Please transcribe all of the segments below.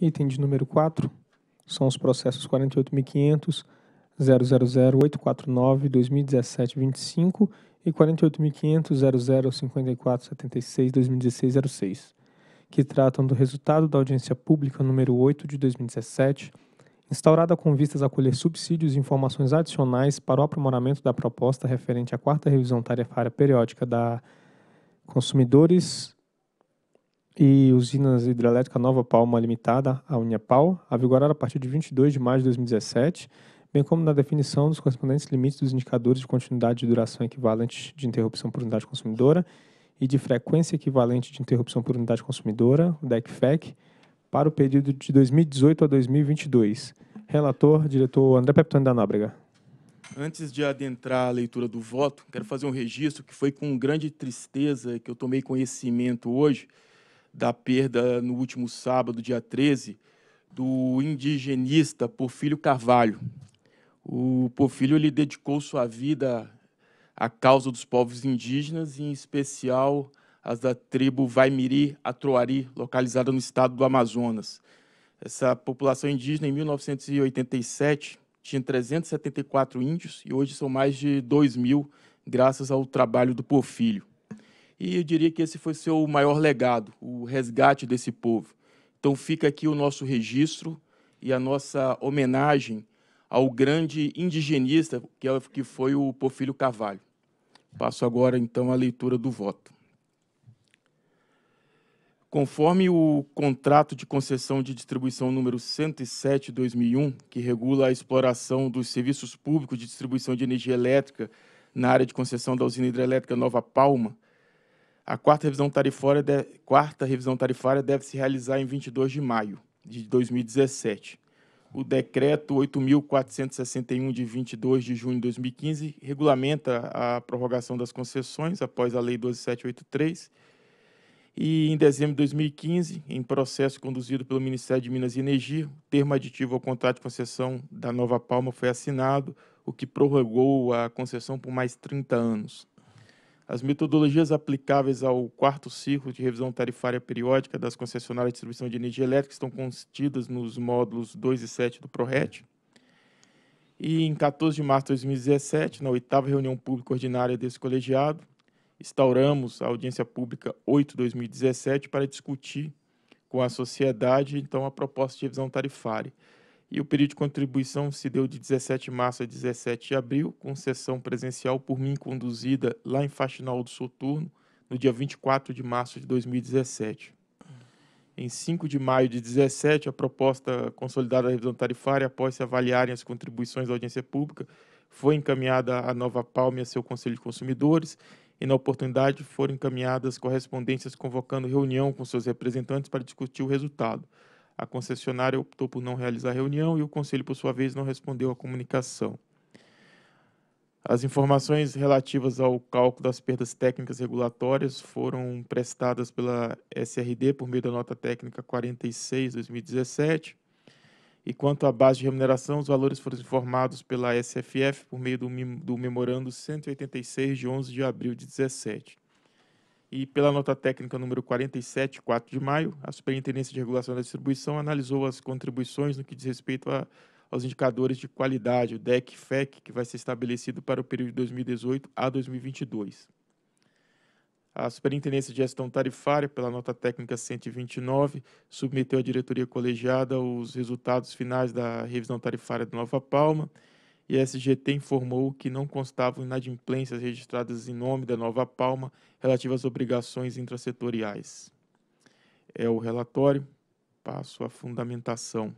Item de número 4 são os processos 48.500, 000-849, 2017-25 e 48.500, 005476, 2016-06, que tratam do resultado da audiência pública número 8 de 2017, instaurada com vistas a colher subsídios e informações adicionais para o aprimoramento da proposta referente à quarta revisão tarifária periódica da Consumidores e Usinas Hidrelétrica Nova Palma Limitada, a Unipal, a vigorar a partir de 22 de maio de 2017, bem como na definição dos correspondentes limites dos indicadores de continuidade de duração equivalente de interrupção por unidade consumidora e de frequência equivalente de interrupção por unidade consumidora, o DECFEC, para o período de 2018 a 2022. Relator, diretor André Peptoni da Nóbrega. Antes de adentrar a leitura do voto, quero fazer um registro que foi com grande tristeza que eu tomei conhecimento hoje da perda no último sábado, dia 13, do indigenista Porfírio Carvalho. O Porfírio ele dedicou sua vida à causa dos povos indígenas, em especial as da tribo Vaimiri Atroari, localizada no estado do Amazonas. Essa população indígena, em 1987, tinha 374 índios e hoje são mais de 2 mil, graças ao trabalho do Porfírio. E eu diria que esse foi seu maior legado, o resgate desse povo. Então fica aqui o nosso registro e a nossa homenagem ao grande indigenista que é foi o Porfírio Carvalho. Passo agora, então, a leitura do voto. Conforme o contrato de concessão de distribuição número 107/2001, que regula a exploração dos serviços públicos de distribuição de energia elétrica na área de concessão da usina hidrelétrica Nova Palma, a quarta revisão tarifária, de, quarta revisão tarifária deve se realizar em 22 de maio de 2017. O decreto 8.461, de 22 de junho de 2015, regulamenta a prorrogação das concessões após a Lei 12783. E em dezembro de 2015, em processo conduzido pelo Ministério de Minas e Energia, o termo aditivo ao contrato de concessão da Nova Palma foi assinado, o que prorrogou a concessão por mais 30 anos. As metodologias aplicáveis ao quarto ciclo de revisão tarifária periódica das concessionárias de distribuição de energia elétrica estão contidas nos módulos 2 e 7 do PRORET. E em 14 de março de 2017, na oitava reunião pública ordinária desse colegiado, instauramos a audiência pública 8/2017 para discutir com a sociedade então a proposta de revisão tarifária e o período de contribuição se deu de 17 de março a 17 de abril, com sessão presencial por mim conduzida lá em Faxinal do Soturno, no dia 24 de março de 2017. Em 5 de maio de 2017, a proposta consolidada da revisão tarifária, após se avaliarem as contribuições da audiência pública, foi encaminhada à Nova Palma e a seu Conselho de Consumidores, e na oportunidade foram encaminhadas correspondências convocando reunião com seus representantes para discutir o resultado. A concessionária optou por não realizar reunião e o conselho, por sua vez, não respondeu à comunicação. As informações relativas ao cálculo das perdas técnicas regulatórias foram prestadas pela SRD por meio da nota técnica 46/2017. E quanto à base de remuneração, os valores foram informados pela SFF por meio do, do memorando 186 de 11 de abril de 17. E pela nota técnica número 47, 4 de maio, a Superintendência de Regulação da Distribuição analisou as contribuições no que diz respeito a, aos indicadores de qualidade, o DEC-FEC, que vai ser estabelecido para o período de 2018 a 2022. A Superintendência de Gestão Tarifária, pela nota técnica 129, submeteu à diretoria colegiada os resultados finais da revisão tarifária da Nova Palma e a SGT informou que não constavam inadimplências registradas em nome da Nova Palma relativas às obrigações intrasetoriais. É o relatório, passo a fundamentação.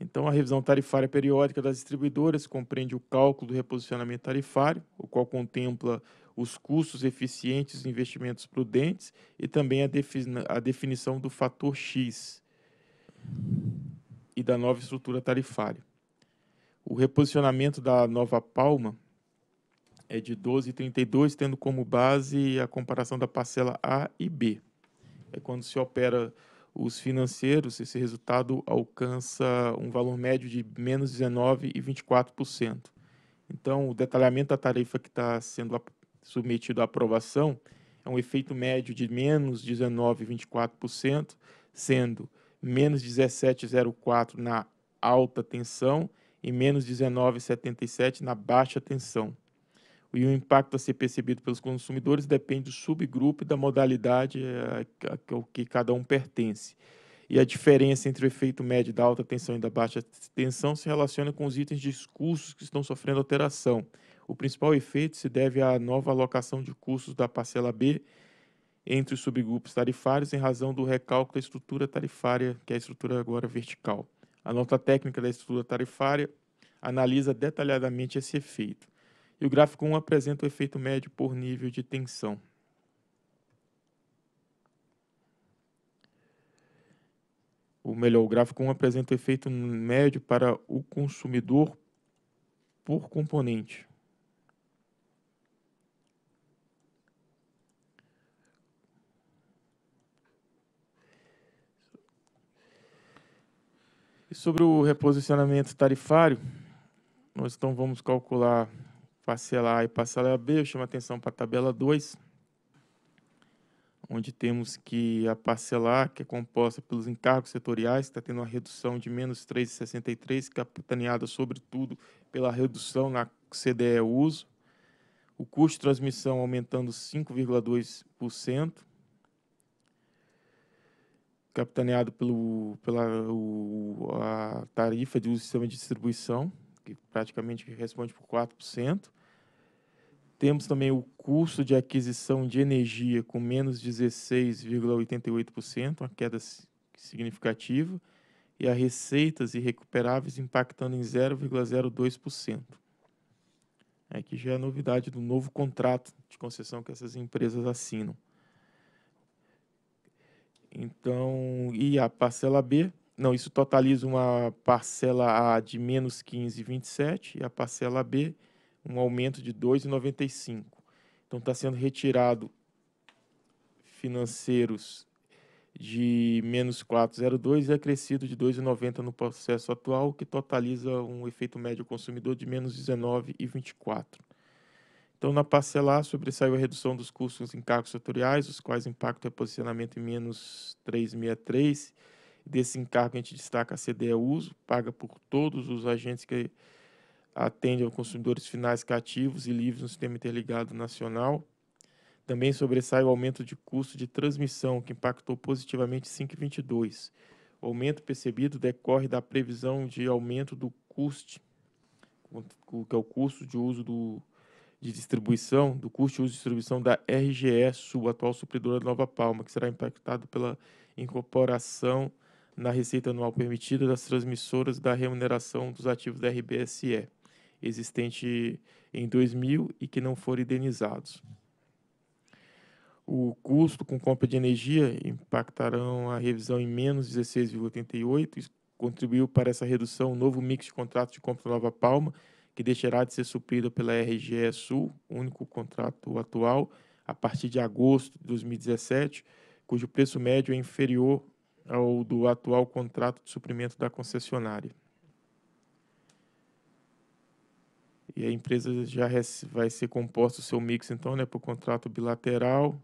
Então, a revisão tarifária periódica das distribuidoras compreende o cálculo do reposicionamento tarifário, o qual contempla os custos eficientes dos investimentos prudentes e também a, defini a definição do fator X e da nova estrutura tarifária. O reposicionamento da Nova Palma é de 12,32, tendo como base a comparação da parcela A e B. É quando se opera os financeiros, esse resultado alcança um valor médio de menos 19,24%. Então, o detalhamento da tarifa que está sendo submetido à aprovação é um efeito médio de menos 19,24%, sendo menos 17,04 na alta tensão e menos 19,77 na baixa tensão. E o impacto a ser percebido pelos consumidores depende do subgrupo e da modalidade ao que cada um pertence. E a diferença entre o efeito médio da alta tensão e da baixa tensão se relaciona com os itens de custos que estão sofrendo alteração. O principal efeito se deve à nova alocação de custos da parcela B entre os subgrupos tarifários em razão do recálculo da estrutura tarifária, que é a estrutura agora vertical. A nota técnica da estrutura tarifária analisa detalhadamente esse efeito. E o gráfico 1 apresenta o efeito médio por nível de tensão. Ou melhor, o gráfico 1 apresenta o efeito médio para o consumidor por componente. Sobre o reposicionamento tarifário, nós então vamos calcular parcela A e parcela B. Eu chamo a atenção para a tabela 2, onde temos que a parcela A, que é composta pelos encargos setoriais, está tendo uma redução de menos 3,63, capitaneada sobretudo pela redução na CDE uso. O custo de transmissão aumentando 5,2%, capitaneado pelo, pela o, a tarifa de uso do sistema de distribuição, que praticamente responde por 4%. Temos também o custo de aquisição de energia com menos 16,88%, uma queda significativa, e as receitas irrecuperáveis impactando em 0,02%. É que já é novidade do novo contrato de concessão que essas empresas assinam. Então, e a parcela B, não, isso totaliza uma parcela A de menos 15,27 e a parcela B um aumento de 2,95. Então está sendo retirado financeiros de menos 4,02 e acrescido de 2,90 no processo atual, que totaliza um efeito médio consumidor de menos 19,24. Então, na parcela A, sobressaiu a redução dos custos em cargos setoriais, os quais impactam o reposicionamento em menos 363. Desse encargo, a gente destaca a CDE Uso, paga por todos os agentes que atendem aos consumidores finais cativos e livres no Sistema Interligado Nacional. Também sobressai o aumento de custo de transmissão, que impactou positivamente 5,22. O aumento percebido decorre da previsão de aumento do custo, que é o custo de uso do de distribuição, do custo de uso de distribuição da RGE Sul, atual supridora Nova Palma, que será impactado pela incorporação na receita anual permitida das transmissoras da remuneração dos ativos da RBSE, existente em 2000 e que não foram indenizados. O custo com compra de energia impactarão a revisão em menos 16,88, contribuiu para essa redução o novo mix de contratos de compra Nova Palma, que deixará de ser suprido pela RGE Sul, único contrato atual, a partir de agosto de 2017, cujo preço médio é inferior ao do atual contrato de suprimento da concessionária. E a empresa já vai ser composta o seu mix, então, né, por contrato bilateral,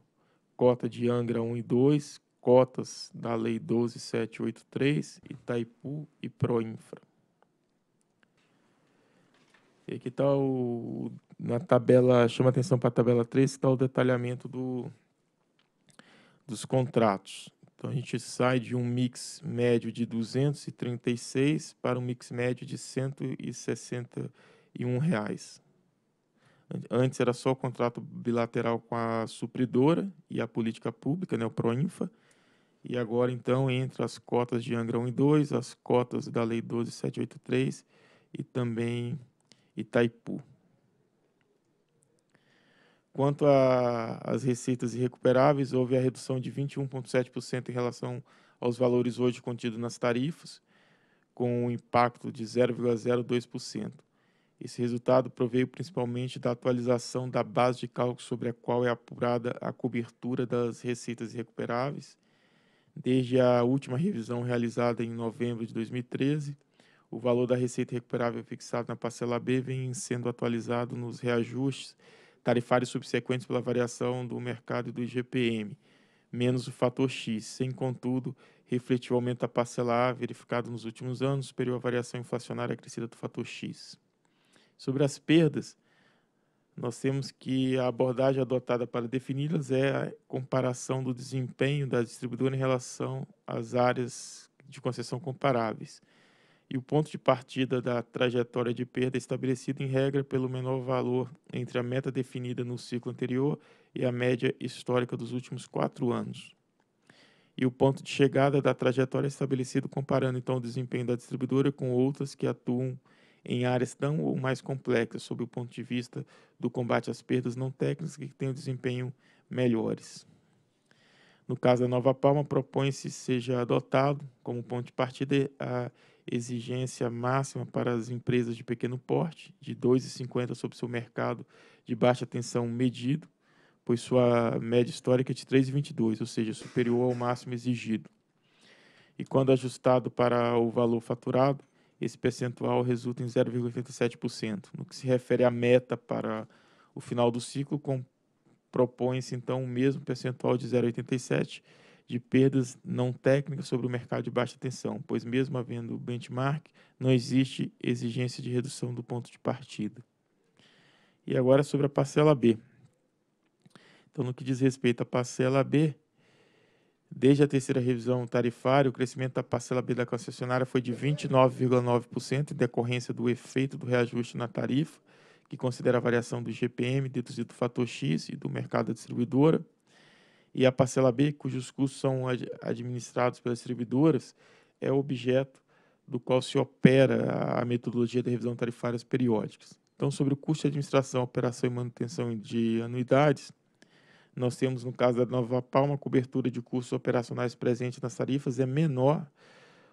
cota de Angra 1 e 2, cotas da Lei 12783, Itaipu e Proinfra. E aqui está o. Na tabela, chama atenção para a tabela 3, está o detalhamento do, dos contratos. Então a gente sai de um mix médio de 236 para um mix médio de 161 reais. Antes era só o contrato bilateral com a supridora e a política pública, né, o Proinfa. E agora, então, entre as cotas de Angra 1 e 2, as cotas da Lei 12783 e também Itaipu. Quanto às receitas irrecuperáveis, houve a redução de 21,7% em relação aos valores hoje contidos nas tarifas, com um impacto de 0,02%. Esse resultado proveio principalmente da atualização da base de cálculo sobre a qual é apurada a cobertura das receitas irrecuperáveis, desde a última revisão realizada em novembro de 2013 o valor da receita recuperável fixado na parcela B vem sendo atualizado nos reajustes tarifários subsequentes pela variação do mercado e do IGPM, menos o fator X, sem, contudo, refletiu o aumento da parcela A verificado nos últimos anos, superior à variação inflacionária acrescida do fator X. Sobre as perdas, nós temos que a abordagem adotada para defini-las é a comparação do desempenho da distribuidora em relação às áreas de concessão comparáveis. E o ponto de partida da trajetória de perda é estabelecido em regra pelo menor valor entre a meta definida no ciclo anterior e a média histórica dos últimos quatro anos. E o ponto de chegada da trajetória é estabelecido comparando então o desempenho da distribuidora com outras que atuam em áreas tão ou mais complexas sob o ponto de vista do combate às perdas não técnicas que têm um desempenho melhores. No caso da Nova Palma, propõe-se seja adotado como ponto de partida a exigência máxima para as empresas de pequeno porte, de 2,50 sobre seu mercado de baixa tensão medido, pois sua média histórica é de 3,22, ou seja, superior ao máximo exigido. E quando ajustado para o valor faturado, esse percentual resulta em 0,87%. No que se refere à meta para o final do ciclo, propõe-se então o mesmo percentual de 0,87% de perdas não técnicas sobre o mercado de baixa tensão, pois mesmo havendo benchmark, não existe exigência de redução do ponto de partida. E agora sobre a parcela B. Então, no que diz respeito à parcela B, Desde a terceira revisão tarifária, o crescimento da parcela B da concessionária foi de 29,9% em decorrência do efeito do reajuste na tarifa, que considera a variação do GPM deduzido do fator X e do mercado da distribuidora. E a parcela B, cujos custos são administrados pelas distribuidoras, é objeto do qual se opera a metodologia de revisão tarifárias periódicas. Então, sobre o custo de administração, operação e manutenção de anuidades, nós temos, no caso da Nova Palma, cobertura de custos operacionais presentes nas tarifas é menor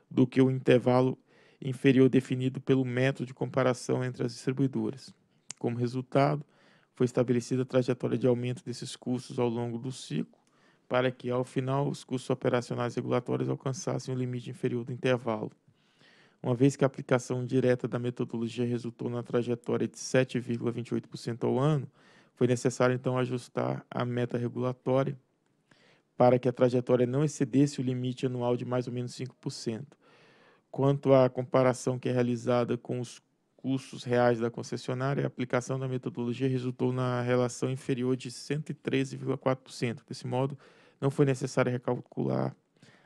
do que o intervalo inferior definido pelo método de comparação entre as distribuidoras. Como resultado, foi estabelecida a trajetória de aumento desses custos ao longo do ciclo, para que, ao final, os custos operacionais regulatórios alcançassem o limite inferior do intervalo. Uma vez que a aplicação direta da metodologia resultou na trajetória de 7,28% ao ano, foi necessário, então, ajustar a meta regulatória para que a trajetória não excedesse o limite anual de mais ou menos 5%. Quanto à comparação que é realizada com os custos reais da concessionária, a aplicação da metodologia resultou na relação inferior de 113,4%. Desse modo, não foi necessário recalcular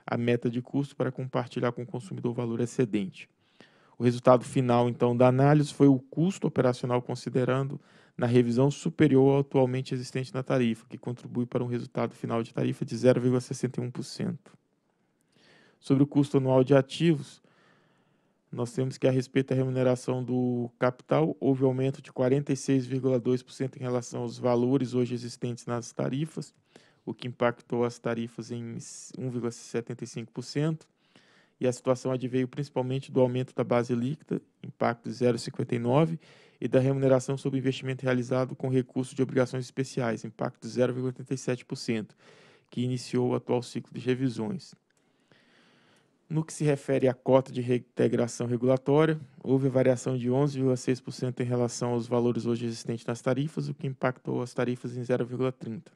a meta de custo para compartilhar com o consumidor o valor excedente. O resultado final, então, da análise foi o custo operacional considerando na revisão superior ao atualmente existente na tarifa, que contribui para um resultado final de tarifa de 0,61%. Sobre o custo anual de ativos, nós temos que, a respeito da remuneração do capital, houve aumento de 46,2% em relação aos valores hoje existentes nas tarifas, o que impactou as tarifas em 1,75%. E a situação adveio principalmente do aumento da base líquida, impacto de 0,59%, e da remuneração sobre investimento realizado com recurso de obrigações especiais, impacto de 0,87%, que iniciou o atual ciclo de revisões. No que se refere à cota de reintegração regulatória, houve variação de 11,6% em relação aos valores hoje existentes nas tarifas, o que impactou as tarifas em 0,30%.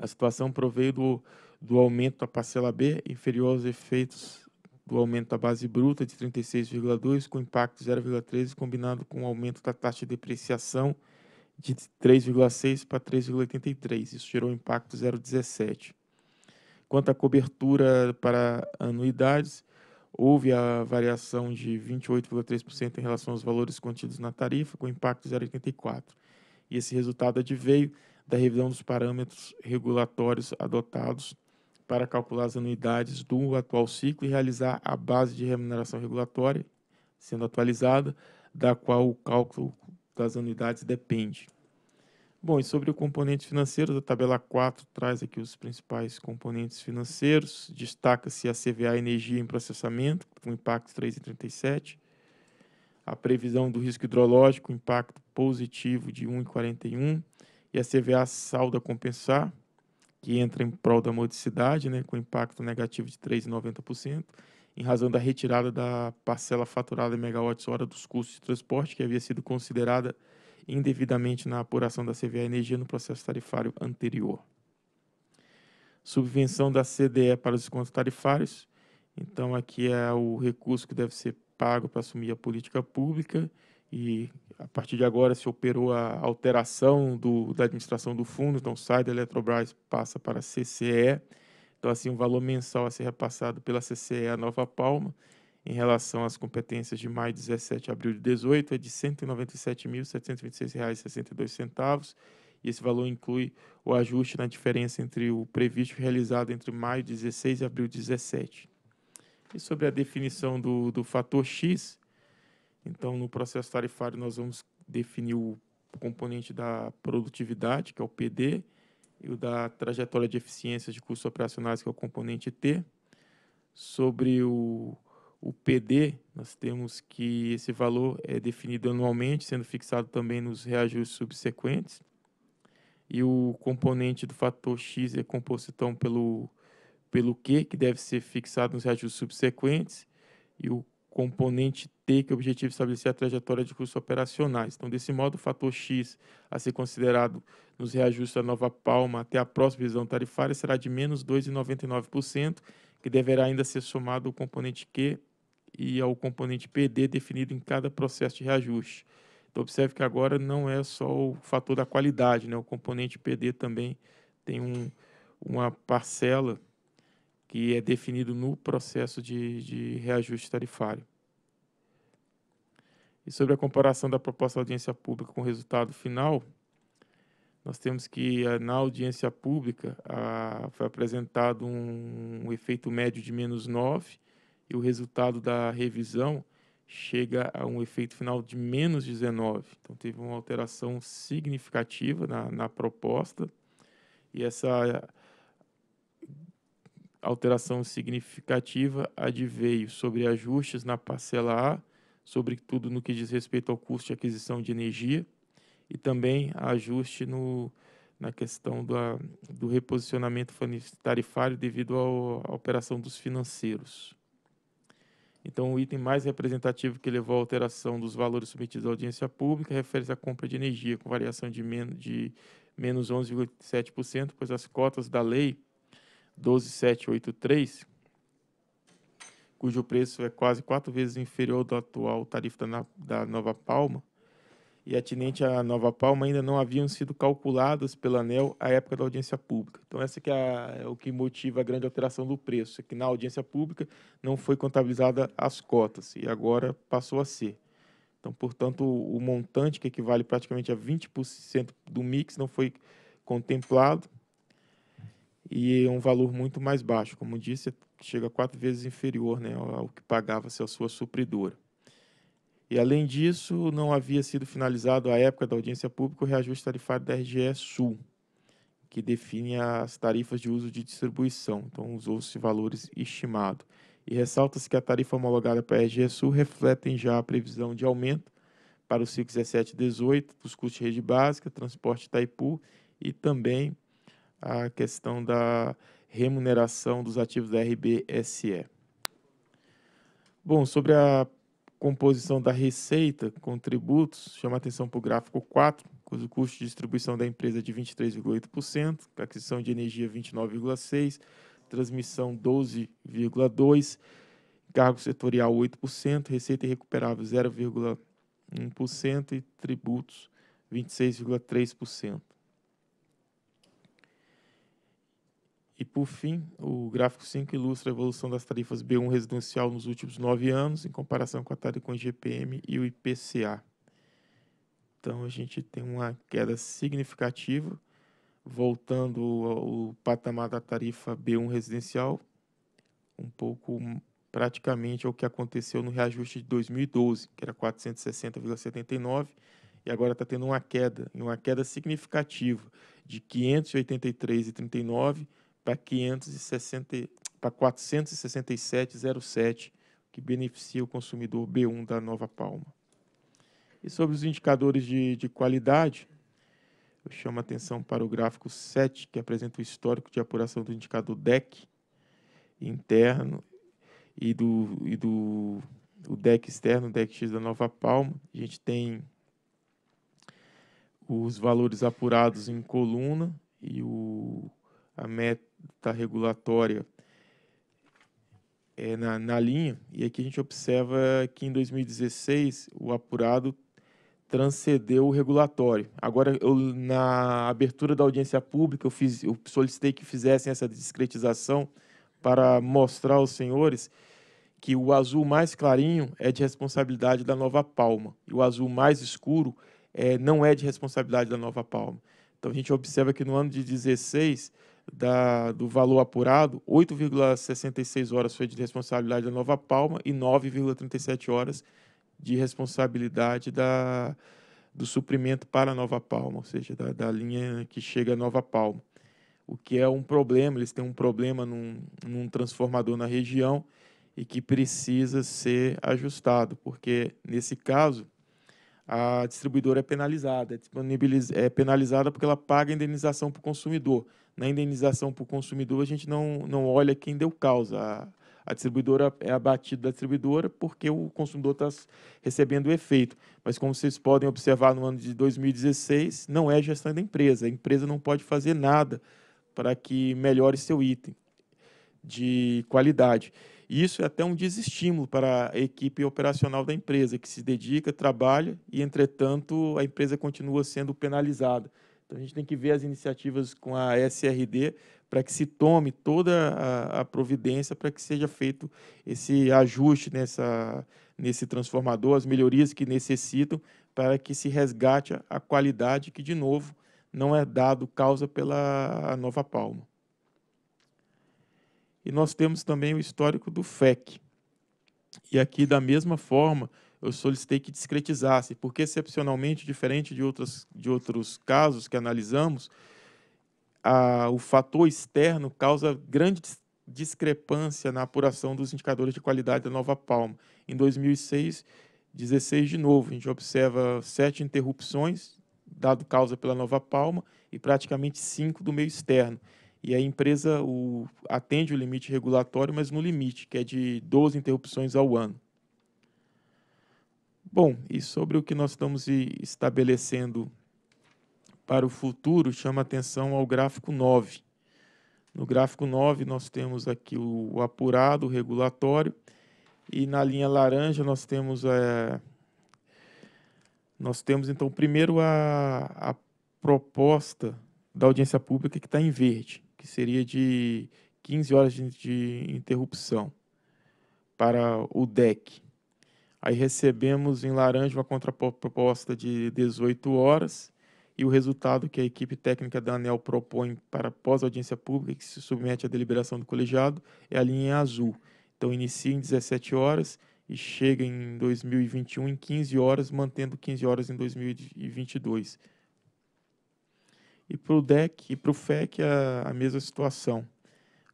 A situação proveio do, do aumento da parcela B, inferior aos efeitos do aumento da base bruta de 36,2 com impacto 0,13 combinado com o aumento da taxa de depreciação de 3,6 para 3,83. Isso gerou impacto 0,17. Quanto à cobertura para anuidades, houve a variação de 28,3% em relação aos valores contidos na tarifa, com impacto 0,84. E esse resultado adveio da revisão dos parâmetros regulatórios adotados para calcular as anuidades do atual ciclo e realizar a base de remuneração regulatória sendo atualizada, da qual o cálculo das anuidades depende. Bom, e sobre o componente financeiro, a tabela 4 traz aqui os principais componentes financeiros. Destaca-se a CVA Energia em Processamento, com impacto 3,37. A previsão do risco hidrológico, impacto positivo de 1,41. E a CVA Saldo a Compensar, que entra em prol da modicidade, né, com impacto negativo de 3,90%, em razão da retirada da parcela faturada em megawatts-hora dos custos de transporte, que havia sido considerada indevidamente na apuração da CVA Energia no processo tarifário anterior. subvenção da CDE para os descontos tarifários. Então, aqui é o recurso que deve ser pago para assumir a política pública e, a partir de agora, se operou a alteração do, da administração do fundo, então sai da Eletrobras passa para a CCE. Então, assim, o valor mensal a ser repassado pela CCE a Nova Palma, em relação às competências de maio de 17 e abril de 18, é de R$ 197.726,62 e esse valor inclui o ajuste na diferença entre o previsto realizado entre maio de 16 e abril de 17. E sobre a definição do, do fator X, então no processo tarifário nós vamos definir o componente da produtividade, que é o PD, e o da trajetória de eficiência de custos operacionais, que é o componente T. Sobre o, o PD, nós temos que esse valor é definido anualmente, sendo fixado também nos reajustes subsequentes e o componente do fator x é composto então pelo, pelo Q, que deve ser fixado nos reajustes subsequentes, e o componente T, que é o objetivo de estabelecer a trajetória de custos operacionais. Então, desse modo, o fator X a ser considerado nos reajustes da nova palma até a próxima visão tarifária será de menos 2,99%, que deverá ainda ser somado ao componente Q e ao componente PD definido em cada processo de reajuste. Então, observe que agora não é só o fator da qualidade, né? o componente PD também tem um, uma parcela que é definido no processo de, de reajuste tarifário. E sobre a comparação da proposta de audiência pública com o resultado final, nós temos que eh, na audiência pública a, foi apresentado um, um efeito médio de menos 9 e o resultado da revisão chega a um efeito final de menos 19. Então, teve uma alteração significativa na, na proposta, e essa alteração significativa adveio sobre ajustes na parcela A, sobretudo no que diz respeito ao custo de aquisição de energia, e também ajuste no, na questão do, do reposicionamento tarifário devido à operação dos financeiros. Então, o item mais representativo que levou à alteração dos valores submetidos à audiência pública refere-se à compra de energia, com variação de menos, de menos 11,7%, pois as cotas da lei 12783, cujo preço é quase quatro vezes inferior do atual tarifa da, da Nova Palma, e atinente à Nova Palma ainda não haviam sido calculadas pela ANEL à época da audiência pública. Então, essa que é, é, o que motiva a grande alteração do preço, é que na audiência pública não foi contabilizada as cotas, e agora passou a ser. Então, portanto, o, o montante, que equivale praticamente a 20% do mix, não foi contemplado, e um valor muito mais baixo. Como disse, chega a quatro vezes inferior né, ao que pagava-se a sua supridora. E, além disso, não havia sido finalizado, à época da audiência pública, o reajuste tarifário da RGE Sul, que define as tarifas de uso de distribuição. Então, usou-se valores estimados. E ressalta-se que a tarifa homologada para a RGE Sul refletem já a previsão de aumento para o ciclo 17 e 18 dos custos de rede básica, transporte Itaipu e também a questão da remuneração dos ativos da RBSE. Bom, sobre a composição da receita com tributos, chama atenção para o gráfico 4, cujo custo de distribuição da empresa é de 23,8%, aquisição de energia 29,6%, transmissão 12,2%, cargo setorial 8%, receita recuperável 0,1% e tributos 26,3%. E, por fim, o gráfico 5 ilustra a evolução das tarifas B1 residencial nos últimos nove anos, em comparação com a tarifa com o IGPM e o IPCA. Então, a gente tem uma queda significativa, voltando ao patamar da tarifa B1 residencial, um pouco praticamente ao que aconteceu no reajuste de 2012, que era 460,79, e agora está tendo uma queda, uma queda significativa de 583,39 para 560 para 467,07, que beneficia o consumidor B1 da Nova Palma. E sobre os indicadores de, de qualidade, eu chamo a atenção para o gráfico 7, que apresenta o histórico de apuração do indicador DEC interno e do, e do o DEC externo, o DEC X da Nova Palma. A gente tem os valores apurados em coluna e o, a, met, da regulatória é, na, na linha, e aqui a gente observa que em 2016 o apurado transcendeu o regulatório. Agora, eu, na abertura da audiência pública, eu, fiz, eu solicitei que fizessem essa discretização para mostrar aos senhores que o azul mais clarinho é de responsabilidade da Nova Palma e o azul mais escuro é, não é de responsabilidade da Nova Palma. Então a gente observa que no ano de 16 da, do valor apurado, 8,66 horas foi de responsabilidade da Nova Palma e 9,37 horas de responsabilidade da, do suprimento para Nova Palma, ou seja, da, da linha que chega a Nova Palma. O que é um problema, eles têm um problema num, num transformador na região e que precisa ser ajustado, porque nesse caso a distribuidora é penalizada, é, é penalizada porque ela paga a indenização para o consumidor. Na indenização para o consumidor, a gente não, não olha quem deu causa. A, a distribuidora é abatida da distribuidora porque o consumidor está recebendo o efeito. Mas como vocês podem observar no ano de 2016, não é gestão da empresa. A empresa não pode fazer nada para que melhore seu item de qualidade. E isso é até um desestímulo para a equipe operacional da empresa, que se dedica, trabalha e, entretanto, a empresa continua sendo penalizada. Então, a gente tem que ver as iniciativas com a SRD para que se tome toda a, a providência para que seja feito esse ajuste nessa, nesse transformador, as melhorias que necessitam para que se resgate a qualidade que, de novo, não é dado causa pela Nova Palma. E nós temos também o histórico do FEC. E aqui, da mesma forma, eu solicitei que discretizasse, porque, excepcionalmente, diferente de, outros de outros casos que analisamos, a, o fator externo causa grande discrepância na apuração dos indicadores de qualidade da Nova Palma. Em 2006, 16 de novo, a gente observa sete interrupções, dado causa pela Nova Palma, e praticamente cinco do meio externo. E a empresa o, atende o limite regulatório, mas no limite, que é de 12 interrupções ao ano. Bom, e sobre o que nós estamos estabelecendo para o futuro, chama atenção ao gráfico 9. No gráfico 9, nós temos aqui o, apurado, o regulatório, e na linha laranja nós temos é, nós temos então primeiro a, a proposta da audiência pública que está em verde que seria de 15 horas de, de interrupção para o DEC. Aí recebemos em laranja uma contraproposta de 18 horas e o resultado que a equipe técnica da ANEL propõe para pós-audiência pública, que se submete à deliberação do colegiado, é a linha azul. Então, inicia em 17 horas e chega em 2021 em 15 horas, mantendo 15 horas em 2022. E para o DEC e para o FEC a, a mesma situação. Ou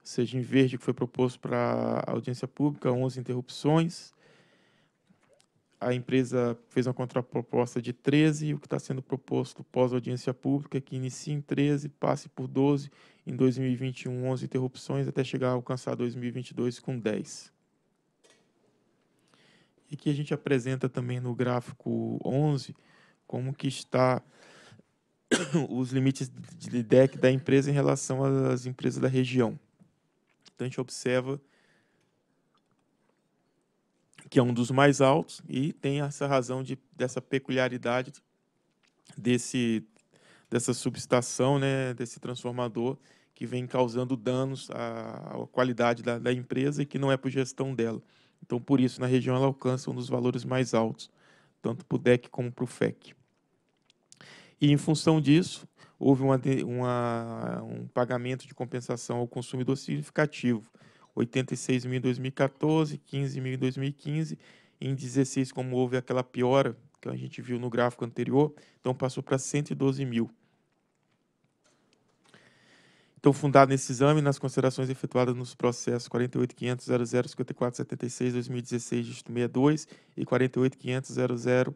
seja, em verde que foi proposto para audiência pública, 11 interrupções. A empresa fez uma contraproposta de 13 e o que está sendo proposto pós-audiência pública, que inicia em 13, passe por 12, em 2021, 11 interrupções, até chegar a alcançar 2022 com 10. E aqui a gente apresenta também no gráfico 11 como que está os limites de DEC da empresa em relação às empresas da região. Então, a gente observa que é um dos mais altos e tem essa razão de, dessa peculiaridade desse, dessa subestação, né, desse transformador que vem causando danos à, à qualidade da, da, empresa e que não é por gestão dela. Então, por isso, na região ela alcança um dos valores mais altos, tanto para o DEC como para o FEC. E, em função disso, houve uma, uma, um pagamento de compensação ao consumidor significativo. 86 mil em 2014, 15 mil em 2015, em 16, como houve aquela piora que a gente viu no gráfico anterior, então passou para 112 mil. Então, fundado nesse exame, nas considerações efetuadas nos processos 48.500.00.54.76, 2016, dígito 62, e 48.500.00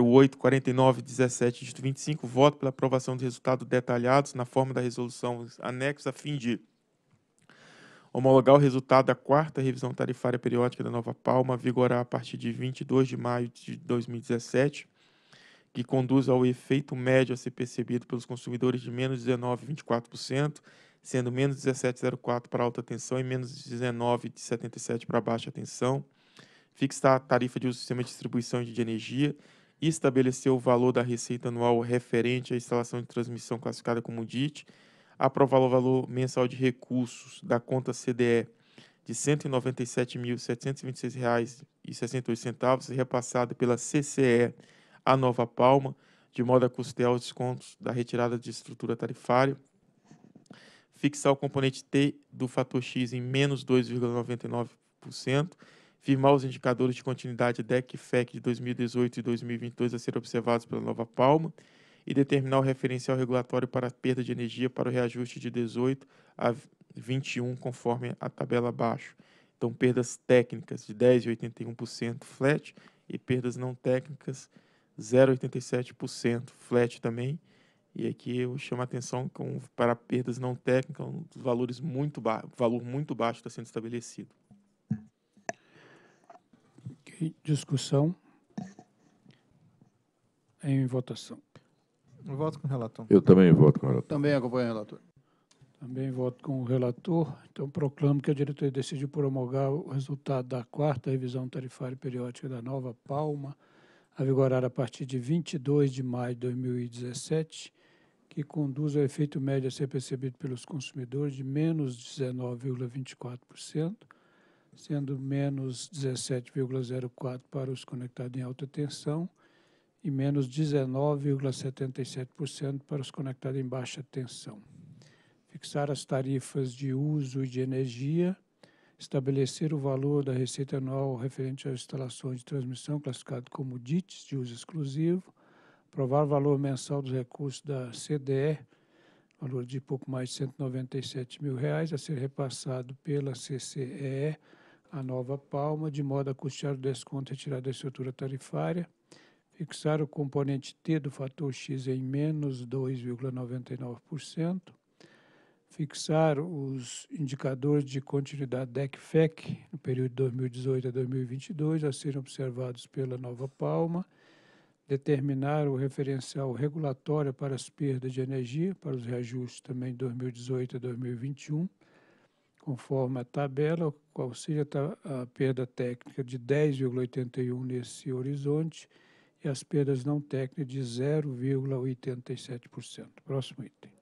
08 49 17 dígito 25, voto pela aprovação de resultados detalhados na forma da resolução anexo a fim de homologar o resultado da quarta revisão tarifária periódica da Nova Palma, vigorar a partir de 22 de maio de 2017, que conduz ao efeito médio a ser percebido pelos consumidores de menos 19,24%, sendo menos 17,04 para alta tensão e menos 19,77 para baixa tensão. Fixar a tarifa de uso do sistema de distribuição de energia e estabelecer o valor da receita anual referente à instalação de transmissão classificada como DIT. Aprovar o valor mensal de recursos da conta CDE de R$ 197.726,68 repassada pela CCE à Nova Palma, de modo a custear os descontos da retirada de estrutura tarifária. Fixar o componente T do fator X em menos 2,99%. Firmar os indicadores de continuidade DEC e FEC de 2018 e 2022 a ser observados pela Nova Palma e determinar o referencial regulatório para a perda de energia para o reajuste de 18 a 21, conforme a tabela abaixo. Então, perdas técnicas de 10,81% flat e perdas não técnicas 0,87% flat também. E aqui eu chamo a atenção com, para perdas não técnicas, um valores muito valor muito baixo está sendo estabelecido. Okay. Discussão em votação. Eu voto com o relator. Eu também voto com o relator. Também acompanho o relator. Também voto com o relator. Então, proclamo que a diretoria decidiu promulgar o resultado da quarta revisão tarifária periódica da Nova Palma, a vigorar a partir de 22 de maio de 2017, que conduz ao efeito médio a ser percebido pelos consumidores de menos 19,24%, sendo menos 17,04% para os conectados em alta tensão e menos 19,77% para os conectados em baixa tensão. Fixar as tarifas de uso e de energia, estabelecer o valor da receita anual referente às instalações de transmissão classificado como DITs de uso exclusivo, aprovar o valor mensal dos recursos da CDE, valor de pouco mais de 197 mil reais, a ser repassado pela CCE a Nova Palma, de modo a custear o desconto retirado da estrutura tarifária, fixar o componente T do fator X em menos 2,99%, fixar os indicadores de continuidade DEC-FEC no período de 2018 a 2022 a serem observados pela Nova Palma, determinar o referencial regulatório para as perdas de energia, para os reajustes também de 2018 a 2021, conforme a tabela, qual seja a perda técnica de 10,81 nesse horizonte e as perdas não técnicas de 0,87%. Próximo item.